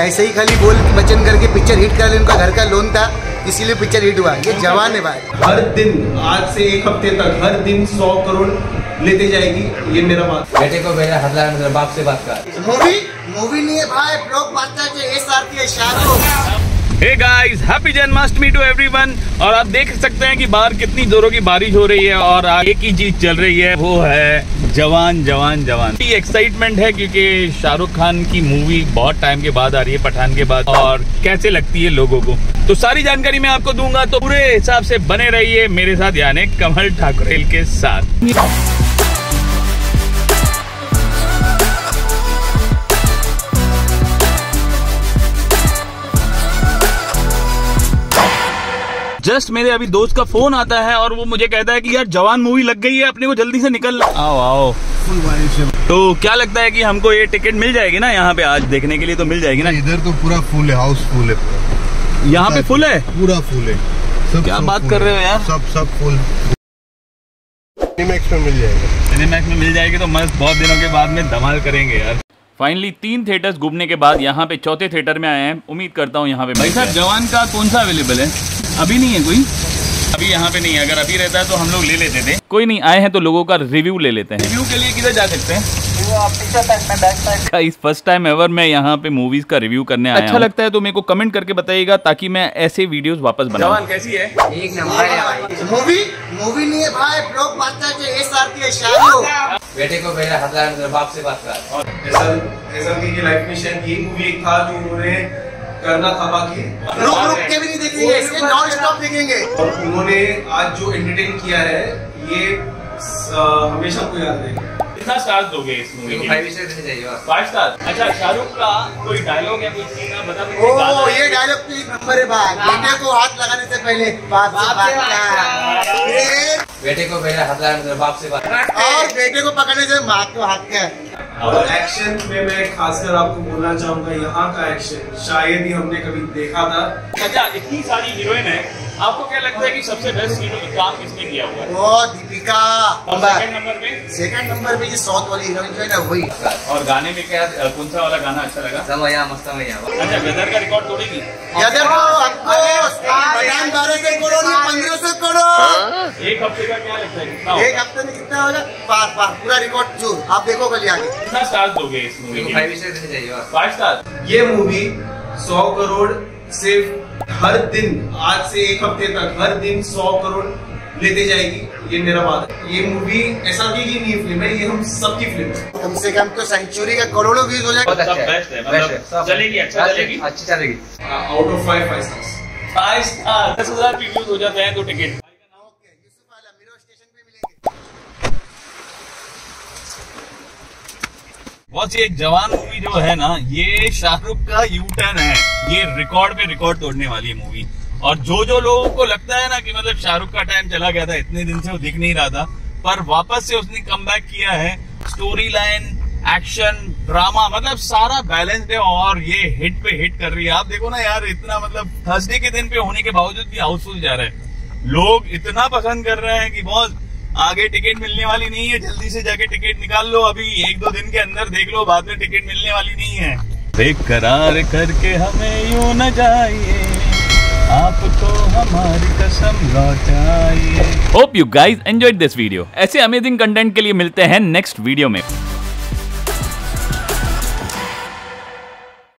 ऐसे ही खाली बोल वचन करके पिक्चर हिट कर ले उनका घर का लोन था इसीलिए पिक्चर हिट हुआ। ये जवान है भाई। हर दिन आज से एक हफ़्ते तक हर दिन सौ करोड़ लेते जाएगी ये मेरा बात। बेटे को भेजा हर लाइन बाप से बात कर। मूवी मूवी नहीं है भाई ब्लॉक बात के S R Shahrukh. Hey guys happy Janmashtami to everyone और आप देख सकते हैं कि बाहर कितनी जोरों की बारिश हो रही है और एक ही चीज़ चल रही है, वो है जवान जवान जवान। एक्साइटमेंट है क्योंकि शाहरुख खान की मूवी बहुत टाइम के बाद आ रही है, पठान के बाद। और कैसे लगती है लोगों को? तो सारी जानकारी मैं आपको दूँगा तो पूरे हिसाब से बने रहिए मेरे साथ यानी कमल ठाकुरेल के साथ। जस्ट मेरे अभी दोस्त का फ़ोन आता है और वो मुझे कहता है कि यार जवान मूवी लग गई है अपने को जल्दी से निकल आओ आओ। तो क्या लगता है कि हमको ये टिकट मिल जाएगी ना यहाँ पे आज देखने के लिए? तो मिल जाएगी ना? इधर तो पूरा फुल है हाउस फुल है यहाँ पे फुल है? पूरा फुल है। सब क्या सब बात कर रहे हो यार? सब सब फुल मैक्स में मिल जाएगा। सिनेमैक्स में मिल जाएगी तो मस्त बहुत दिनों के बाद में धमाल करेंगे यार। फाइनली तीन थिएटर्स घूमने के बाद यहाँ पे चौथे थिएटर में आए हैं। उम्मीद करता हूँ यहाँ पे भाई साहब जवान का कौन सा अवेलेबल है? अभी नहीं है कोई? अभी यहाँ पे नहीं है। अगर अभी रहता है तो हम लोग ले लेते थे। कोई नहीं आए हैं तो लोगों का रिव्यू ले लेते हैं। रिव्यू के लिए किधर जा सकते हैं? इस फ़र्स्ट टाइम एवर मैं यहाँ पे मूवीज़ का रिव्यू करने आया अच्छा लगता है तो मेरे को कमेंट करके बताइएगा ताकि मैं ऐसे वीडियोस वापस बनाऊँ। जवान कैसी है? एक नंबर है भाई। मूवी मूवी नहीं है भाई ब्लॉक बास्टर के एस आर की शाहरुख बेटे को हजला मेरे बाप से बात कर। और ऐसा ऐसा की लाइफ में शायद ये मूवी एक था जो उन्होंने करना था बाकी रुक रुक के भी नहीं देखेंगे इसके नॉन स्टॉप देखेंगे। और उन्होंने आज जो एंटरटेन किया है ये हमेशा को याद रहेगा। कितना स्टार्स दोगे इस मूवी के? फाइव स्टार देने चाहिए फाइव स्टार अच्छा शाहरुख का कोई डायलॉग है कोई सीन है बता ओ ये डायलॉग तो एक नंबर है भाई बेटे को हाथ लगाने से पहले बाप से बात बेटे को भेजा हजला मेरे बाप से बात और बेटे को पकड़ने से माँ को हाथ का और एक्शन में मैं खासकर आपको बोलना चाहूँगा, यहाँ का एक्शन शायद ही हमने कभी देखा था। अच्छा इतनी सारी हीरोइन है। आपको क्या लगता है कि सबसे बेस्ट हीरो का काम किसने किया हुआ है? वो दीपिका। सेकंड नंबर पे? सेकंड नंबर पे ये साउथ वाली हीरोइन जो है ना वही और गाने में क्या कौन सा वाला गाना अच्छा लगा? सब यहाँ मस्त भैया अच्छा गदर का रिकॉर्ड तोड़ेगी यादव को आपको पठान बारह सौ करोड़ या पंद्रह सौ करोड़। एक हफ़्ते का क्या लगता है? कितना एक हफ़्ते में कितना होगा? पार पार पूरा रिकॉर्ड जो आप देखो कल आगे कितना स्टार दोगे इस मूवी के? फाइव स्टार देने चाहिए बस। फाइव स्टार ये मूवी सौ करोड़ से हर दिन आज से एक हफ़्ते तक हर दिन सौ करोड़ लेते जाएगी ये मेरा बात है। ये मूवी ऐसा की की नहीं फ़िल्म है ये हम सबकी फ़िल्म है। कम से कम तो सेंचुरी का करोड़ों व्यूज़ हो जाएगा। बहुत अच्छा है। बेस्ट मतलब है। चलेगी, अच्छा चलेगी? अच्छी चलेगी। Out of five five stars five star दस हज़ार रिव्यूज़ हो जाते हैं तो टिकट बॉस ये जवान मूवी जो है ना, ये शाहरुख का यू टर्न है। ये रिकॉर्ड पे रिकॉर्ड तोड़ने वाली है मूवी और जो जो लोगों को लगता है ना कि मतलब शाहरुख का टाइम चला गया था, इतने दिन से वो दिख नहीं रहा था, पर वापस से उसने कम किया है। स्टोरी लाइन एक्शन ड्रामा मतलब सारा बैलेंस्ड है और ये हिट पे हिट कर रही है। आप देखो ना यार, इतना मतलब थर्सडे के दिन पे होने के बावजूद भी हाउसफुल जा रहा है। लोग इतना पसंद कर रहे हैं कि बहुत आगे टिकट मिलने वाली नहीं है, जल्दी से जाके टिकट निकाल लो, अभी एक दो दिन के अंदर देख लो, बाद में टिकट मिलने वाली नहीं है। बेकरार करके हमें यू न जाइए, आप तो हमारी कसम लौटाइए। Hope you guys enjoy this video ऐसे अमेजिंग कंटेंट के लिए मिलते हैं नेक्स्ट वीडियो में।